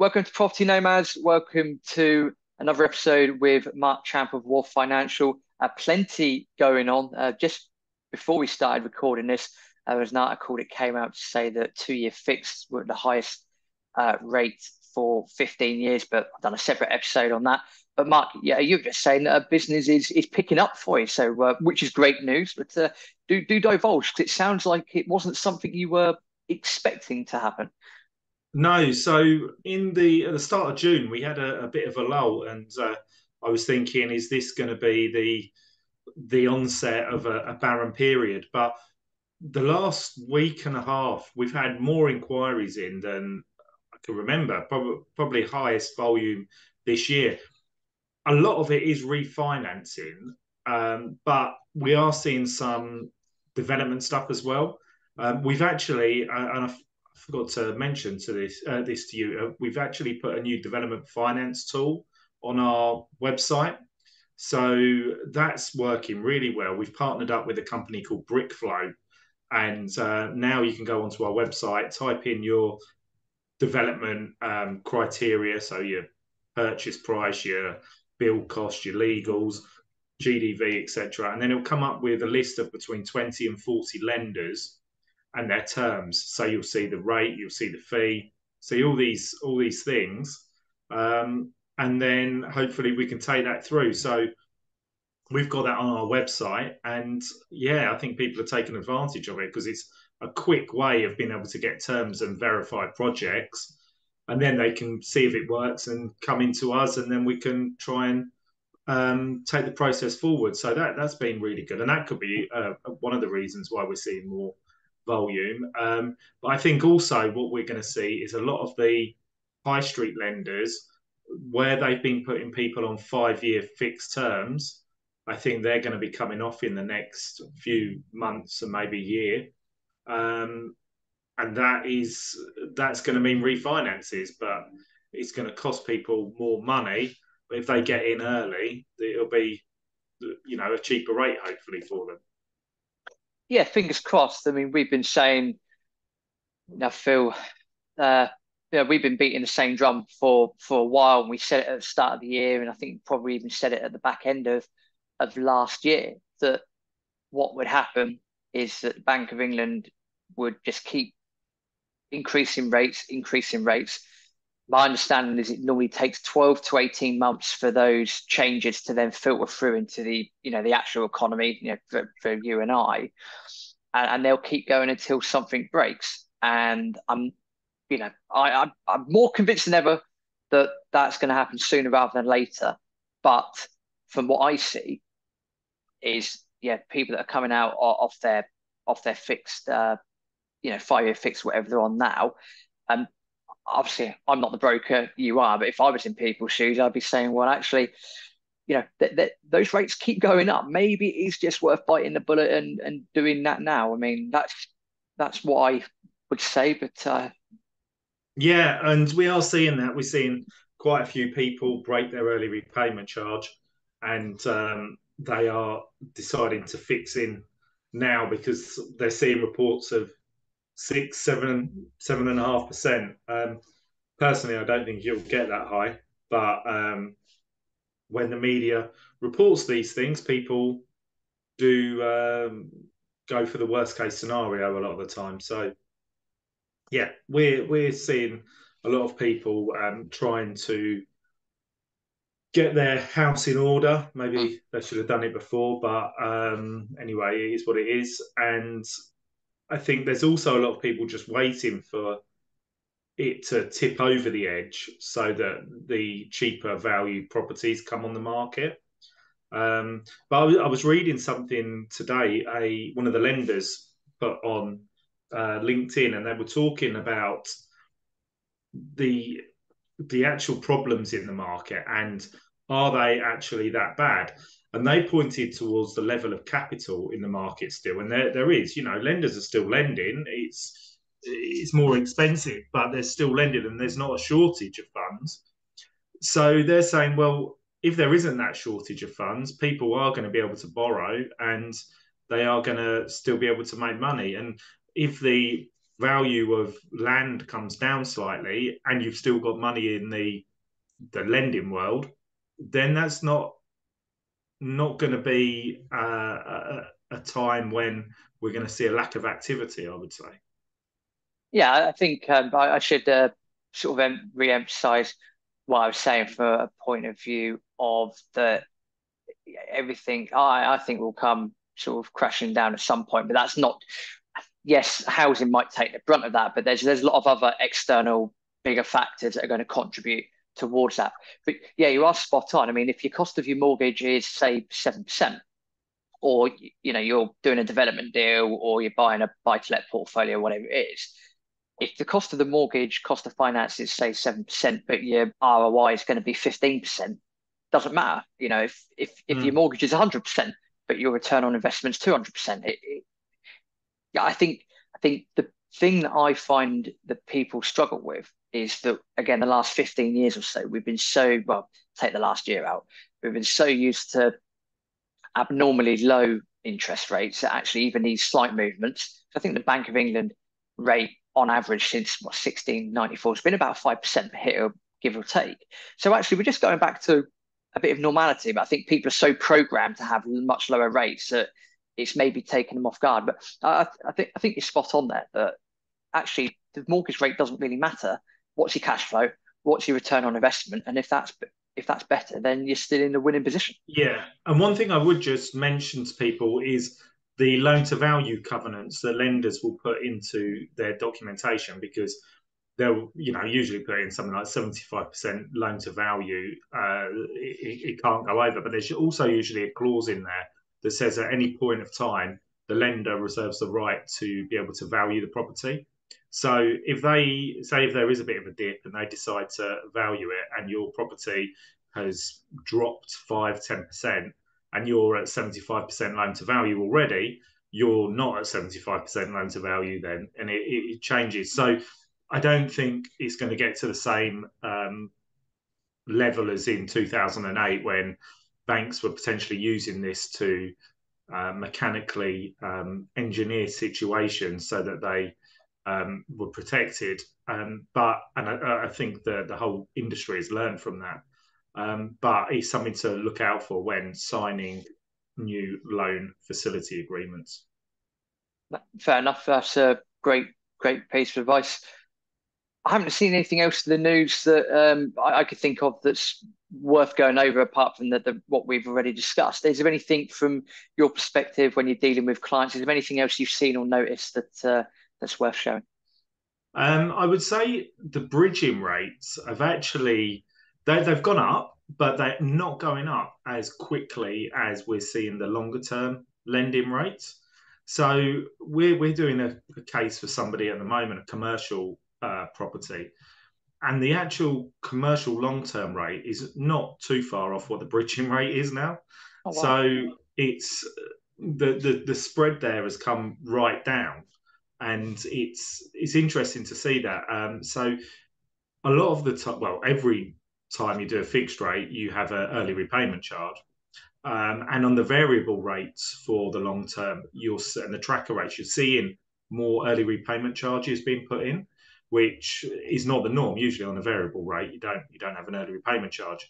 Welcome to Property Nomads. Welcome to another episode with Marc Champ of Wharf Financial. Uh, plenty going on. Uh, just before we started recording this, uh, there was an article that came out to say that two-year fixed were at the highest uh, rate for 15 years, but I've done a separate episode on that. But Marc, yeah, you're just saying that a business is is picking up for you, so uh, which is great news. But uh, do do divulge because it sounds like it wasn't something you were expecting to happen. No, so in the at the start of June we had a, a bit of a lull, and uh, I was thinking, is this going to be the the onset of a, a, barren period? But the last week and a half, we've had more inquiries in than I can remember. Probably, probably highest volume this year. A lot of it is refinancing, um, but we are seeing some development stuff as well. Um, we've actually, uh, and forgot to mention to this uh, this to you. Uh, we've actually put a new development finance tool on our website, so that's working really well. We've partnered up with a company called Brickflow, and uh, now you can go onto our website, type in your development um, criteria, so your purchase price, your build cost, your legals, GDV, etc., and then it'll come up with a list of between twenty and forty lenders and their terms. So you'll see the rate, you'll see the fee, see all these all these things, um, and then hopefully we can take that through. So we've got that on our website, and yeah, I think people are taking advantage of it because it's a quick way of being able to get terms and verify projects, and then they can see if it works and come into us, and then we can try and um, take the process forward. So that that's been really good, and that could be uh, one of the reasons why we're seeing more volume. Um, but I think also what we're going to see is a lot of the high street lenders, where they've been putting people on five year fixed terms, I think they're going to be coming off in the next few months and maybe year. Um, and that is that's going to mean refinances, but it's going to cost people more money. But if they get in early, it'll be you know a cheaper rate hopefully for them yeah, fingers crossed. I mean, we've been saying, now Phil, uh, you know, we've been beating the same drum for for a while, and we said it at the start of the year, and I think probably even said it at the back end of of last year that what would happen is that the Bank of England would just keep increasing rates, increasing rates, my understanding is it normally takes 12 to 18 months for those changes to then filter through into the you know the actual economy you know for, for you and i. And, and, they'll keep going until something breaks. And i'm you know i i'm, I'm more convinced than ever that that's going to happen sooner rather than later. But from what i see is yeah people that are coming out off their off their fixed uh you know five year fixed whatever they're on now um obviously I'm not the broker, you are, but if I was in people's shoes, I'd be saying, well, actually, you know, th- those rates keep going up. Maybe it's just worth biting the bullet and, and doing that now. I mean, that's that's what I would say, but uh... yeah, and we are seeing that. We're seeing quite a few people break their early repayment charge, and um, they are deciding to fix in now because they're seeing reports of six, seven, seven and a half percent. Um, personally, I don't think you'll get that high, but um, when the media reports these things, people do um, go for the worst case scenario a lot of the time. So, yeah, we're we're seeing a lot of people um, trying to get their house in order. Maybe they should have done it before, but um, anyway, it is what it is. And I think there's also a lot of people just waiting for it to tip over the edge so that the cheaper value properties come on the market. Um, but I was, reading something today. A one of the lenders put on uh, LinkedIn, and they were talking about the the actual problems in the market and are they actually that bad? And they pointed towards the level of capital in the market still, and there there is, you know, lenders are still lending. It's it's more expensive, but they're still lending, and there's not a shortage of funds. So they're saying, well, if there isn't that shortage of funds, people are going to be able to borrow, and they are going to still be able to make money. And if the value of land comes down slightly and you've still got money in the the lending world, then that's not not going to be uh, a, a time when we're going to see a lack of activity. I would say. Yeah, I think um, I, I, should uh, sort of re-emphasize what I was saying from a point of view of that everything. I I think will come sort of crashing down at some point, but that's not. Yes, housing might take the brunt of that, but there's there's a lot of other external bigger factors that are going to contribute towards that. But yeah, you are spot on. I mean, if your cost of your mortgage is say seven percent, or you know you're doing a development deal, or you're buying a buy-to-let portfolio, whatever it is, if the cost of the mortgage, cost of finance is say seven percent, but your ROI is going to be fifteen percent, doesn't matter. You know, if if if mm. your mortgage is hundred percent, but your return on investment is two hundred percent, yeah, I think I think the thing that I find that people struggle with is that again the last 15 years or so we've been so well take the last year out we've been so used to abnormally low interest rates that actually even these slight movements i think the bank of england rate on average since what 1694 has been about 5% hit or give or take. So actually we're just going back to a bit of normality but i think people are so programmed to have much lower rates that it's maybe taken them off guard. But I, I think i think you're spot on there that actually the mortgage rate doesn't really matter. What's your cash flow, what's your return on investment, and if that's if that's better, then you're still in the winning position. Yeah, and one thing I would just mention to people is the loan to value covenants that lenders will put into their documentation because they'll you know usually put in something like 75% loan to value. Uh, it, it, can't go over but there's also usually a clause in there that says at any point of time the lender reserves the right to be able to value the property so if they say if there is a bit of a dip and they decide to value it and your property has dropped five, 10%, and you're at 75% loan to value already, you're not at 75% loan to value then, and it, it changes. So I don't think it's going to get to the same um, level as in 2008 when banks were potentially using this to uh, mechanically um, engineer situations so that they um, were protected. Um, but and I, I, think the the whole industry has learned from that. Um, but it's something to look out for when signing new loan facility agreements. Fair enough. That's a great great piece of advice. I haven't seen anything else in the news that um, I, I, could think of that's worth going over apart from the, the, what we've already discussed. Is there anything from your perspective when you're dealing with clients? Is there anything else you've seen or noticed that uh, that's worth showing? Um, I would say the bridging rates have actually they, they've gone up, but they're not going up as quickly as we're seeing the longer term lending rates. So we're we're doing a, a case for somebody at the moment, a commercial uh, property, and the actual commercial long term rate is not too far off what the bridging rate is now. Oh, wow. So it's the, the the spread there has come right down and it's it's interesting to see that. Um, so a lot of the time, well, every time you do a fixed rate, you have an early repayment charge. Um, and on the variable rates for the long term, you'll and the tracker rates, you're seeing more early repayment charges being put in, which is not the norm. Usually on a variable rate, you don't you don't have an early repayment charge.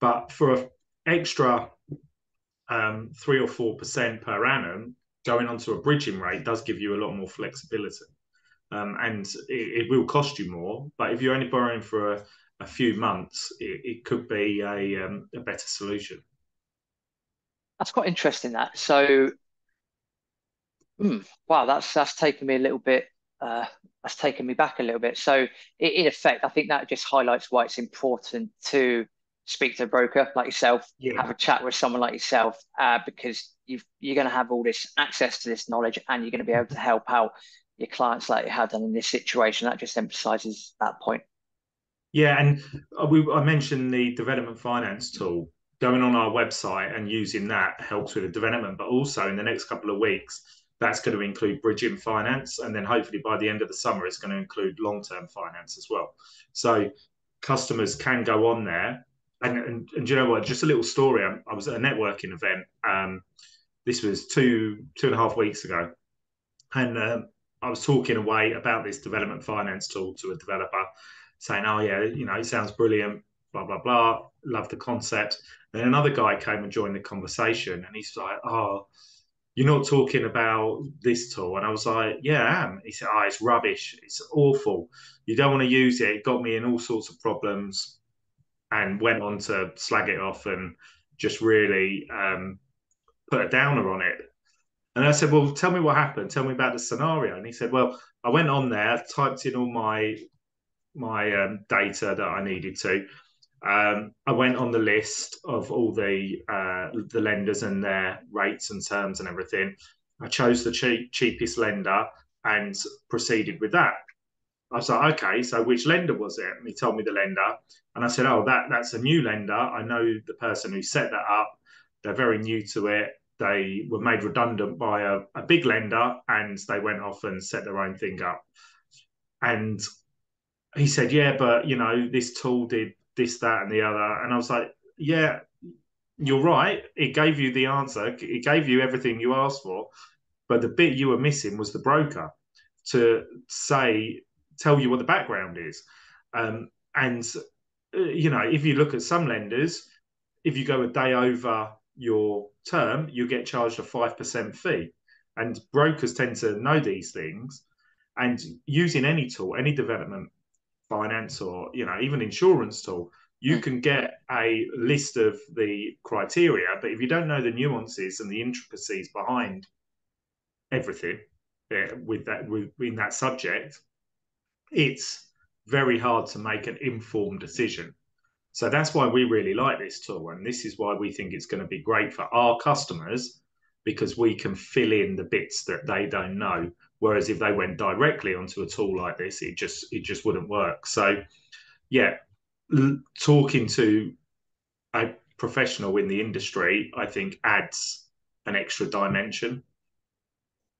But for an extra um, three or four percent per annum, going onto a bridging rate does give you a lot more flexibility. Um, and it, it, will cost you more, but if you're only borrowing for a, a few months, it, it could be a, um, a better solution. That's quite interesting. That so, hmm, wow, that's that's taken me a little bit. Uh, that's taken me back a little bit. So, in effect, I think that just highlights why it's important to speak to a broker like yourself, yeah. have a chat with someone like yourself, uh, because you are going to have all this access to this knowledge and you're going to be able to help out your clients like you have done in this situation. That just emphasizes that point. Yeah, and we, I mentioned the development finance tool. Going on our website and using that helps with the development, but also in the next couple of weeks, that's going to include bridging finance, and then hopefully by the end of the summer, it's going to include long-term finance as well. So customers can go on there and, and, and you know what? Just a little story. I, I was at a networking event. Um, this was two two and a half weeks ago, and um, I was talking away about this development finance tool to a developer, saying, "Oh yeah, you know, it sounds brilliant, blah blah blah, love the concept." Then another guy came and joined the conversation, and he's like, "Oh." You're not talking about this tool. And I was like, Yeah, I am. He said, Oh, it's rubbish. It's awful. You don't want to use it. It got me in all sorts of problems and went on to slag it off and just really um, put a downer on it. And I said, Well, tell me what happened. Tell me about the scenario. And he said, Well, I went on there, typed in all my my um, data that I needed to. Um, I went on the list of all the uh, the lenders and their rates and terms and everything. I chose the cheap, cheapest lender and proceeded with that. I was like, okay, so which lender was it? And he told me the lender, and I said, oh, that that's a new lender. I know the person who set that up. They're very new to it. They were made redundant by a, a big lender, and they went off and set their own thing up. And he said, yeah, but you know, this tool did this, that, and the other. And I was like, yeah, you're right. It gave you the answer. It gave you everything you asked for. But the bit you were missing was the broker to say, tell you what the background is. Um, and, uh, you know, if you look at some lenders, if you go a day over your term, you get charged a 5% fee. And brokers tend to know these things. And using any tool, any development finance or you know even insurance tool you hmm. can get a list of the criteria but if you don't know the nuances and the intricacies behind everything uh, with that with, in that subject it's very hard to make an informed decision so that's why we really like this tool and this is why we think it's going to be great for our customers because we can fill in the bits that they don't know Whereas if they went directly onto a tool like this, it just it just wouldn't work. So, yeah, talking to a professional in the industry, I think adds an extra dimension.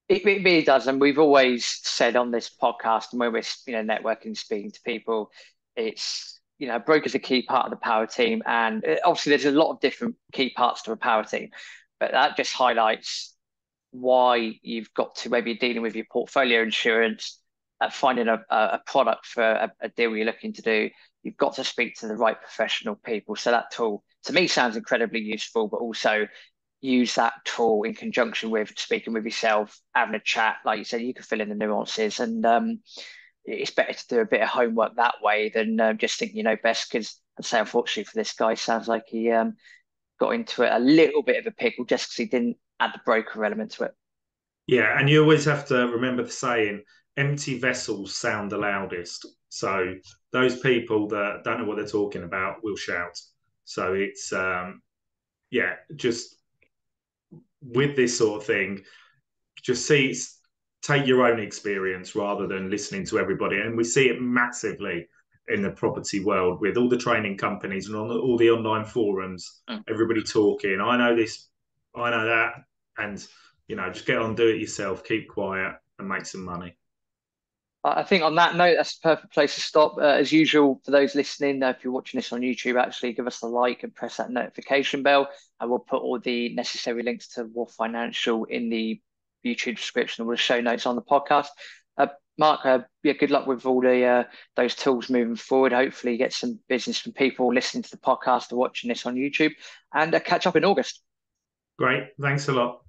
It, it really does, and we've always said on this podcast, and when we're you know networking, speaking to people, it's you know brokers a key part of the power team, and uh, obviously there's a lot of different key parts to a power team, but that just highlights why you've got to maybe dealing with your portfolio insurance, uh, finding a, a product for a, a, deal you're looking to do. You've got to speak to the right professional people. So that tool to me sounds incredibly useful, but also use that tool in conjunction with speaking with yourself, having a chat. Like you said, you can fill in the nuances, and um, it's better to do a bit of homework that way than uh, just think you know best. Because I'd say, unfortunately for this guy, sounds like he um, got into it a little bit of a pickle just because he didn't add the broker element to it. Yeah, and you always have to remember the saying, empty vessels sound the loudest. So those people that don't know what they're talking about will shout. So it's um yeah, just with this sort of thing, just see take your own experience rather than listening to everybody. And we see it massively in the property world with all the training companies and on all the online forums, mm. everybody talking. I know this, I know that and you know just get on, do it yourself, keep quiet, and make some money. I think on that note, that's the perfect place to stop. Uh, as usual, for those listening, uh, if you're watching this on YouTube, actually give us a like and press that notification bell, and we'll put all the necessary links to Wharf Financial in the YouTube description or the show notes on the podcast. Uh, Marc, uh, yeah, good luck with all the uh, those tools moving forward. Hopefully, get some business from people listening to the podcast or watching this on YouTube, and uh, catch up in August. Great, thanks a lot.